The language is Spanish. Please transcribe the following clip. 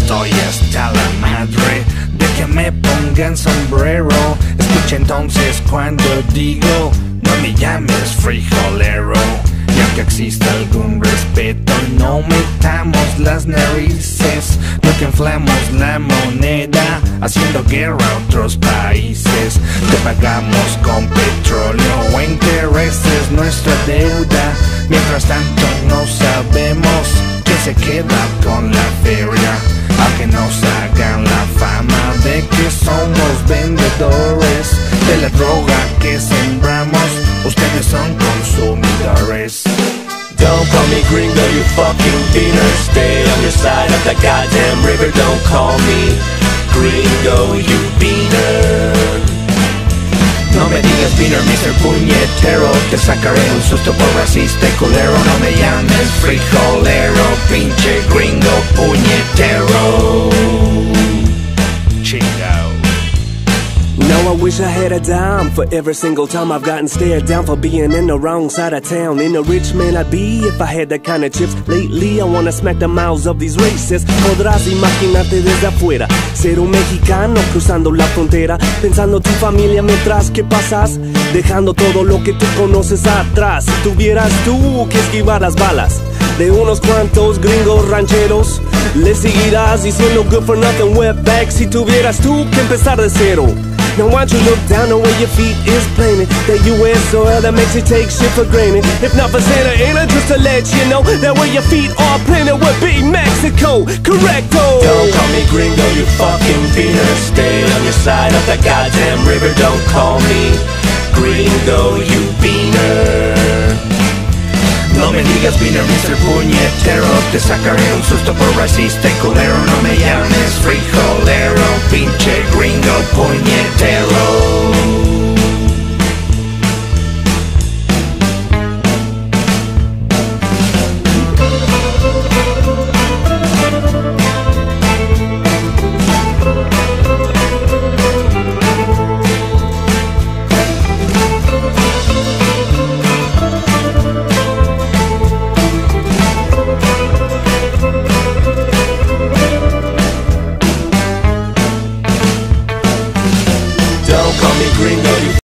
Estoy hasta la madre de que me pongan sombrero. Escucha entonces cuando digo, no me llames frijolero. Y aunque exista algún respeto, no metamos las narices. No que inflamos la moneda, haciendo guerra a otros países. Te pagamos con petróleo o intereses nuestra deuda. Mientras tanto, no sabemos quién se queda con la fe. Don't call me gringo, you fucking beaner. Stay on your side of the goddamn river. Don't call me gringo, you beaner. No me digas beaner, Mr. Puñetero Te sacaré un susto por racista y culero No me llames frijolero Pinche I wish I had a dime for every single time I've gotten stared down for being in the wrong side of town. In a rich man I'd be if I had that kind of chips. Lately I wanna smack the mouths of these racists. Podrás imaginarte desde afuera ser un mexicano cruzando la frontera, pensando tu familia mientras que pasas, dejando todo lo que tú conoces atrás. Si tuvieras tú que esquivar las balas de unos cuantos gringos rancheros. Le seguirás diciendo good for nothing wetback si tuvieras tú que empezar de cero. Now why don't you look down the way your feet is planted That you wear soil that makes you take shit for granted If not for Santa Ana, just to let you know That where your feet are planted would be Mexico Correcto Don't call me gringo, you fucking beaner. Stay on your side of that goddamn river. Don't call me gringo, you beaner. No me digas beaner, Mr. Puñetero Te sacaré un susto por racista culero No me llames frijolero